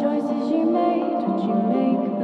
choices you made, would you make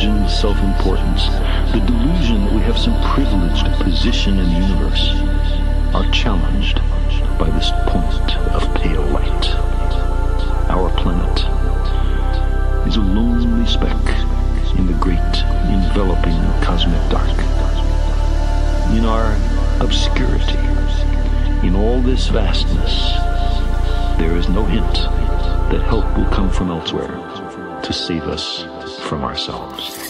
imagined self importance, the delusion that we have some privileged position in the universe, are challenged by this point of pale light. Our planet is a lonely speck in the great enveloping cosmic dark. In our obscurity, in all this vastness, there is no hint that help will come from elsewhere to save us from ourselves.